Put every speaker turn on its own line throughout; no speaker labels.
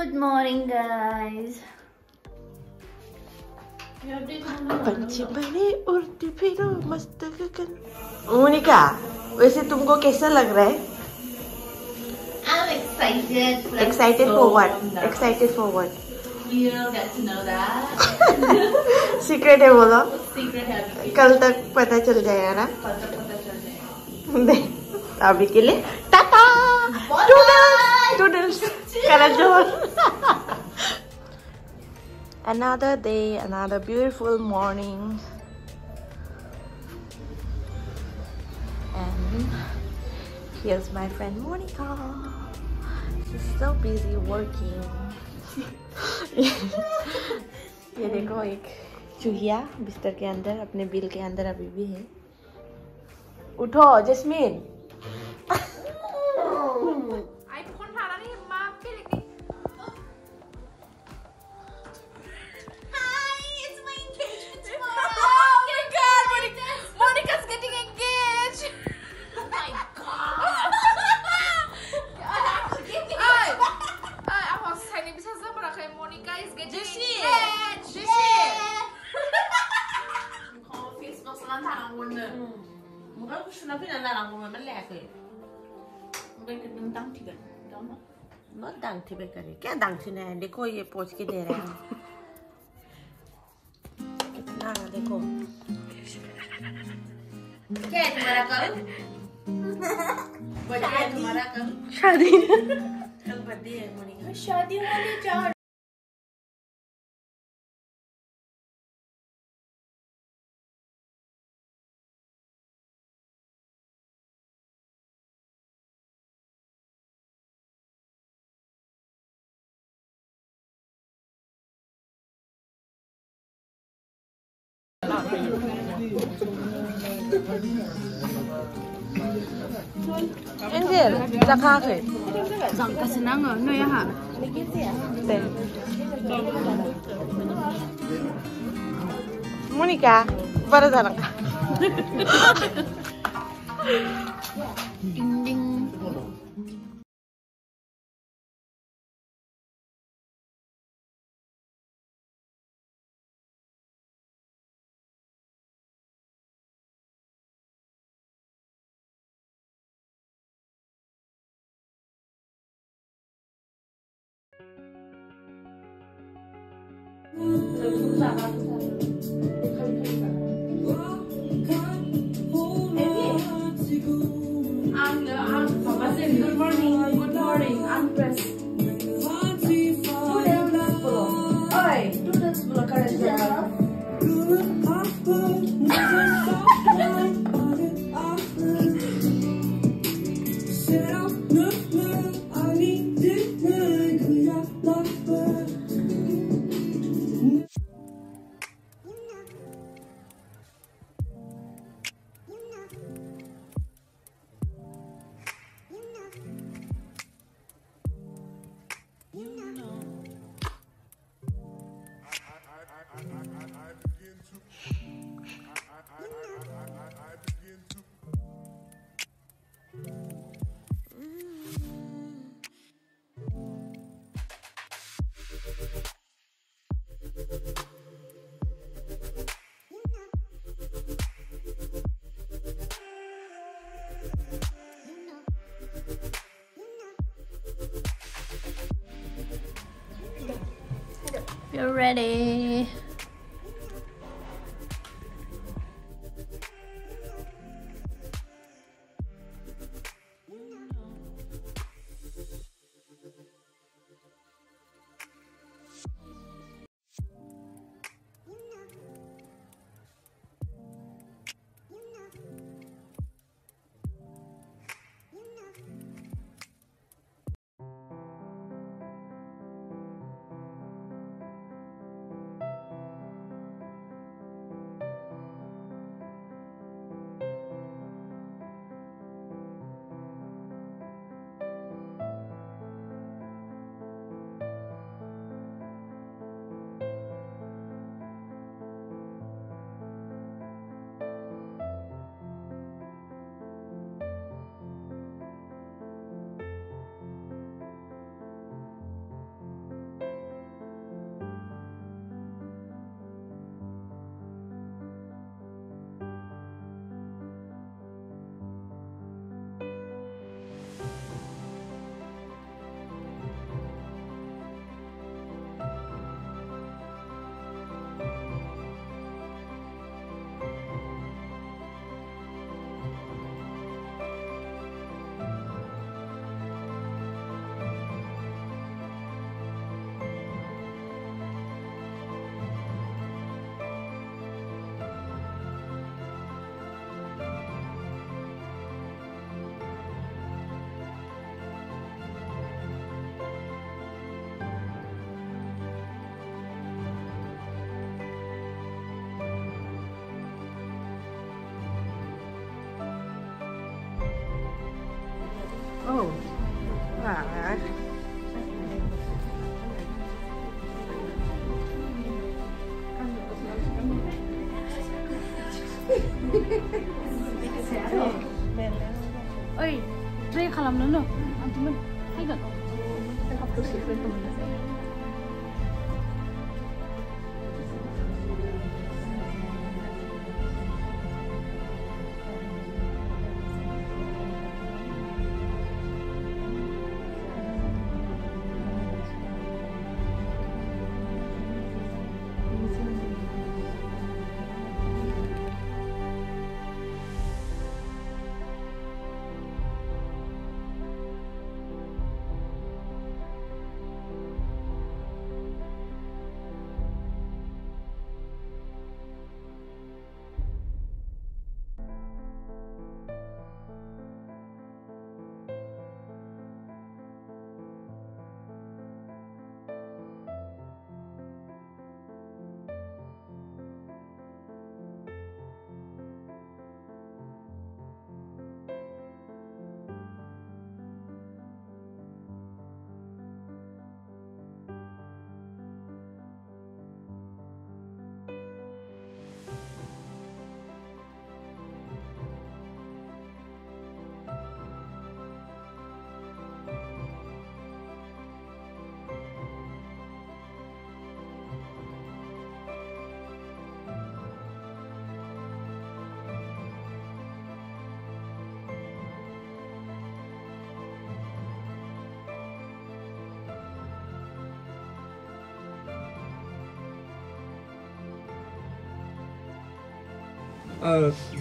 Good morning, guys.
पंछी बड़े उड़ते फिरो मस्त गगन। मोनिका वैसे तुमको कैसा लग रहा है?
Excited. Let's
excited for what excited for what. Secret है बोलो। कल तक पता चल जाएगा ना?
पता पता चल जाएगा.
अभी के लिए। Another day another beautiful morning and here's my friend Monica she's so busy working ये देखो एक चूहिया बिस्तर के अंदर अपने बिल के अंदर अभी भी है उठो Jasmine
Mukha ko siya na pinanalang ko naman laki. Mungkin kedentang tiga. Tama.
बहुत दांगठी पे करे क्या दांगठी ने देखो ये पोच के दे रहे हैं कितना देखो
क्या है तुम्हारा कल? तुम्हारा कल?
शादी
है शादी वाली चार
Angel, Zakare.
Zanka senanga, no ya ha.
Ten. Monica, para zanaka. Wow. Ready.
十分
钟的节目。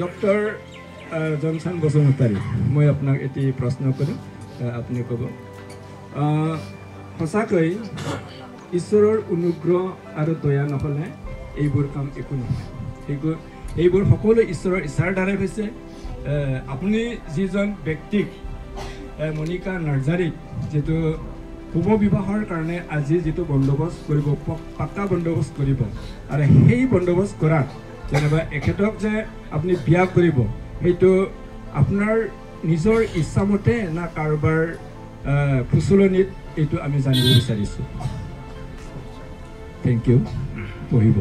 doctor Johnson Basumatary মই আপোনাক এটি প্ৰশ্ন কৰিম আপুনি ক'ব। সঁচাকৈ ঈশ্বৰৰ অনুগ্ৰহ আৰু দয়া নহ'লে এইবোৰ কাম একো নহয়। এইবোৰ এইবোৰ সকলো ঈশ্বৰৰ ইচ্ছাৰ দ্বাৰাই হৈছে। আপুনি যিজন ব্যক্তিক মণিকা নাৰ্জাৰীক যিটো শুভ বিবাহৰ কাৰণে আজি যিটো বন্দোবস্ত কৰিব পাক্কা বন্দোবস্ত কৰিব আৰু সেই বন্দোবস্ত কৰাত যেনিবা এখেতক যে আপুনি বিয়া কৰিব সেইটো আপোনাৰ নিজৰ ইচ্ছামতে না কাৰোবাৰ ফুচলনিত এইটো আমি জানিব বিচাৰিছোঁ। থেংক ইউ পঢ়িব।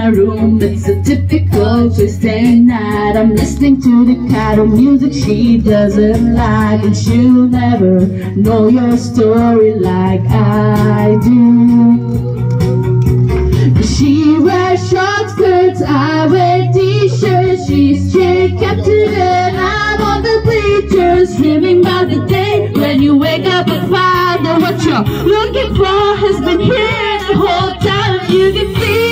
My room, it's a typical Tuesday night. I'm listening to the kind of music she doesn't like, and she'll never know your story like I do. She wears short skirts, I wear t-shirts. She's straight captain and I'm on the bleachers, dreaming about the day when you wake up and find that what you're looking for has been here the whole time. You can see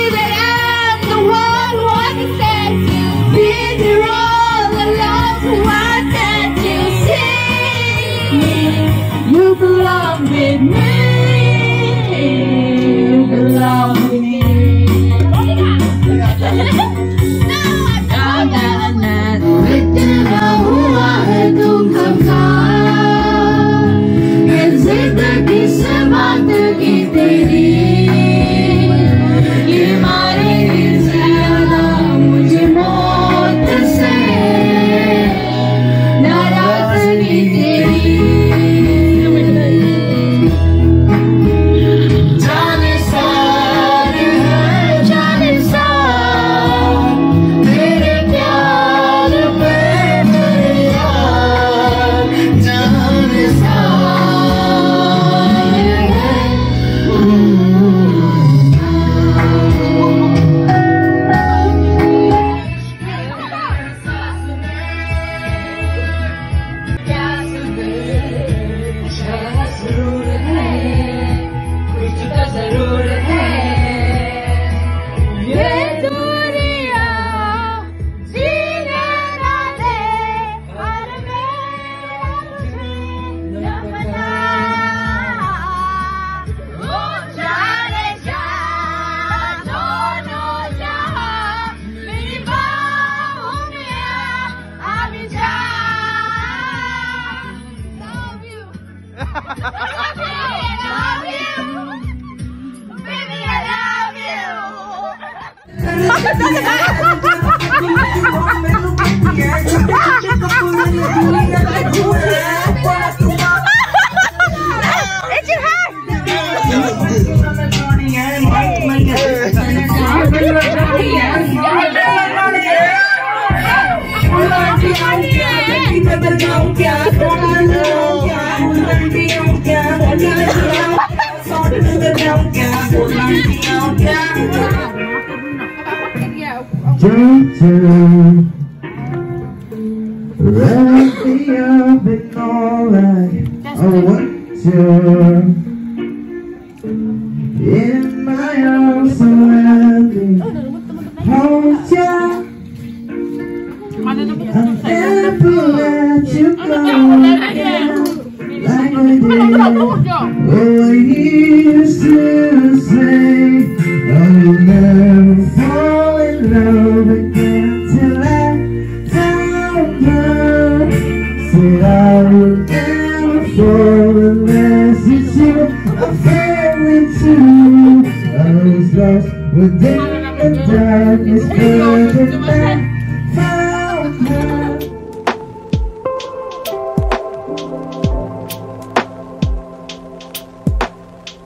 with me.
doctor Wrap me up and alright. I want to love again I her Said I will never fall unless it's you. I fell into I was lost within the darkness